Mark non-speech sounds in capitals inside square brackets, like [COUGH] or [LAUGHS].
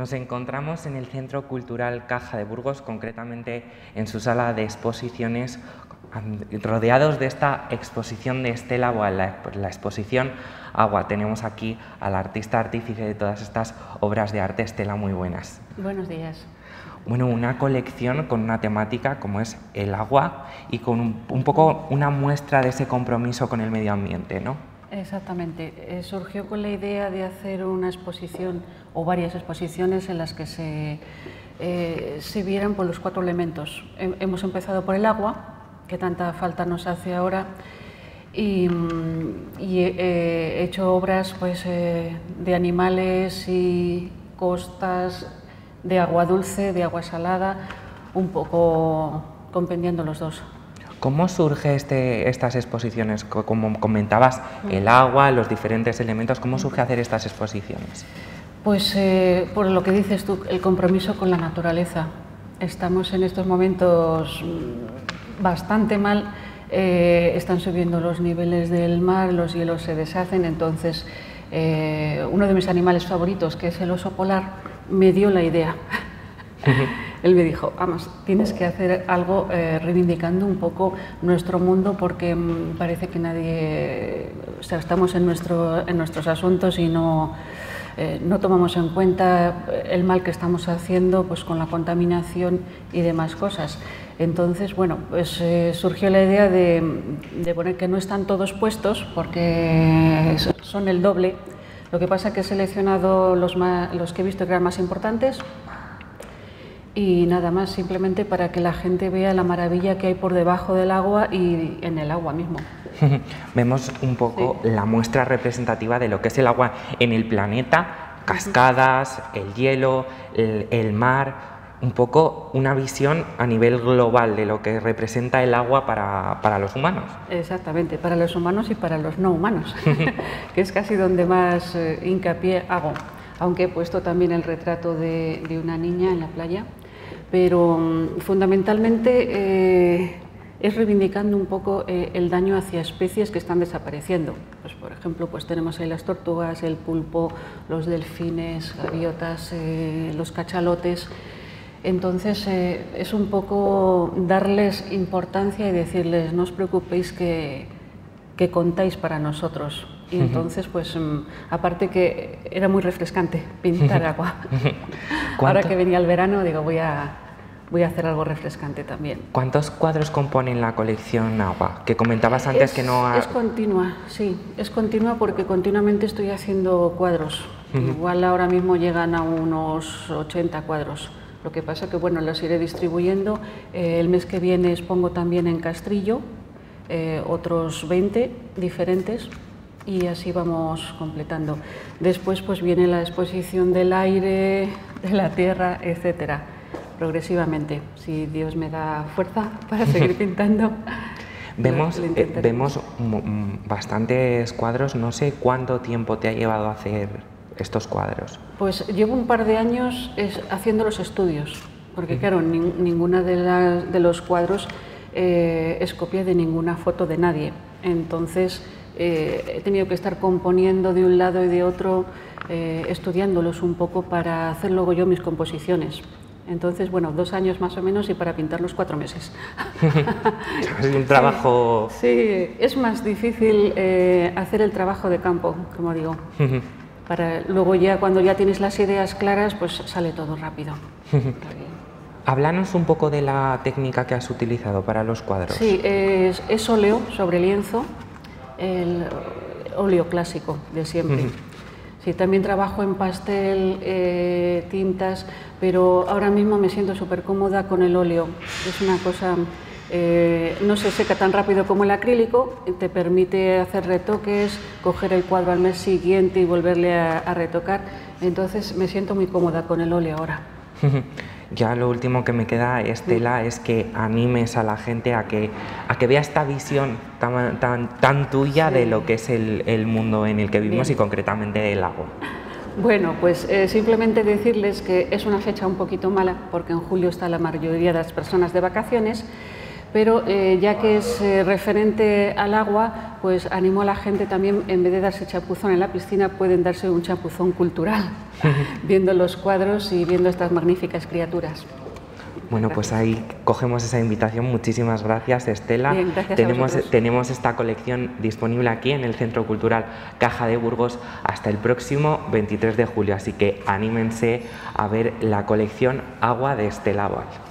Nos encontramos en el Centro Cultural Caja de Burgos, concretamente en su sala de exposiciones, rodeados de esta exposición de Estela Boal, la, la exposición Agua. Tenemos aquí al artista artífice de todas estas obras de arte, Estela, muy buenas. Buenos días. Bueno, una colección con una temática como es el agua y con un, un poco una muestra de ese compromiso con el medio ambiente, ¿no? Exactamente. Eh, surgió con la idea de hacer una exposición o varias exposiciones en las que se, eh, se vieran por los cuatro elementos. He- hemos empezado por el agua, que tanta falta nos hace ahora, y, mm, y he, he hecho obras pues, eh, de animales y costas, de agua dulce, de agua salada, un poco compendiando los dos. ¿Cómo surge este, estas exposiciones? Co- Como comentabas, el agua, los diferentes elementos, ¿cómo surge hacer estas exposiciones? Pues eh, por lo que dices tú, el compromiso con la naturaleza. Estamos en estos momentos bastante mal, eh, están subiendo los niveles del mar, los hielos se deshacen, entonces eh, uno de mis animales favoritos, que es el oso polar, me dio la idea. Él me dijo, vamos, tienes que hacer algo eh, reivindicando un poco nuestro mundo porque mm, parece que nadie, o sea, estamos en, nuestro, en nuestros asuntos y no, eh, no tomamos en cuenta el mal que estamos haciendo pues, con la contaminación y demás cosas. Entonces, bueno, pues eh, surgió la idea de, poner que no están todos puestos porque son el doble. Lo que pasa es que he seleccionado los, los que he visto que eran más importantes y nada más, simplemente para que la gente vea la maravilla que hay por debajo del agua y en el agua mismo. [LAUGHS] Vemos un poco la muestra representativa de lo que es el agua en el planeta, cascadas, el hielo, el, el mar, un poco una visión a nivel global de lo que representa el agua para, para los humanos. Exactamente, para los humanos y para los no humanos, [LAUGHS] [LAUGHS] que es casi donde más eh, hincapié hago, aunque he puesto también el retrato de, de una niña en la playa, pero mm, fundamentalmente eh, es reivindicando un poco eh, el daño hacia especies que están desapareciendo. Pues, por ejemplo, pues tenemos ahí las tortugas, el pulpo, los delfines, gaviotas, eh, los cachalotes. Entonces eh, es un poco darles importancia y decirles, no os preocupéis que, que contáis para nosotros. Y entonces, pues mm, aparte que era muy refrescante [LAUGHS] pintar agua. [LAUGHS] Ahora ¿Cuánto- que venía el verano, digo, voy a, voy a hacer algo refrescante también. ¿Cuántos cuadros componen la colección agua? Que comentabas antes es, que no... ha- Es continua, sí, es continua porque continuamente estoy haciendo cuadros. Igual ahora mismo llegan a unos 80 cuadros. Lo que pasa que, bueno, los iré distribuyendo. Eh, el mes que viene expongo también en Castrillo, eh, otros 20 diferentes y así vamos completando. Después pues viene la exposición del aire, de la tierra, etcétera, progresivamente, si Dios me da fuerza [LAUGHS] para seguir [LAUGHS] pintando. [LAUGHS] Vemos, lo eh, vemos mm, bastantes cuadros, no sé cuánto tiempo te ha llevado a hacer estos cuadros. Pues llevo un par de años es- haciendo los estudios, porque claro, nin- ninguna de, las- de los cuadros eh, es copia de ninguna foto de nadie. Entonces eh, he tenido que estar componiendo de un lado y de otro, eh, estudiándolos un poco para hacer luego yo mis composiciones. Entonces, bueno, dos años más o menos y para pintarlos cuatro meses. [LAUGHS] Es un trabajo... Sí, es más difícil eh, hacer el trabajo de campo, como digo. Para luego ya cuando ya tienes las ideas claras, pues sale todo rápido. Háblanos un poco de la técnica que has utilizado para los cuadros. Sí, es, es óleo sobre lienzo, el óleo clásico de siempre. Sí, también trabajo en pastel, eh, tintas, pero ahora mismo me siento súper cómoda con el óleo. Es una cosa, eh, no se seca tan rápido como el acrílico, te permite hacer retoques, coger el cuadro al mes siguiente y volverle a, a retocar. Entonces me siento muy cómoda con el óleo ahora. [LAUGHS] Ya lo último que me queda, Estela, es que animes a la gente a que, a que vea esta visión tan, tan, tan tuya de lo que es el, el mundo en el que vivimos Bien. y concretamente del agua. Bueno, pues eh, simplemente decirles que es una fecha un poquito mala porque en julio está la mayoría de las personas de vacaciones, pero eh, ya que es eh, referente al agua, pues animo a la gente también, en vez de darse chapuzón en la piscina, pueden darse un chapuzón cultural, [LAUGHS] viendo los cuadros y viendo estas magníficas criaturas. Bueno, pues ahí cogemos esa invitación. Muchísimas gracias, Estela. tenemos, tenemos esta colección disponible aquí en el Centro Cultural Caja de Burgos hasta el próximo 23 de julio, así que anímense a ver la colección Agua de Estela Val.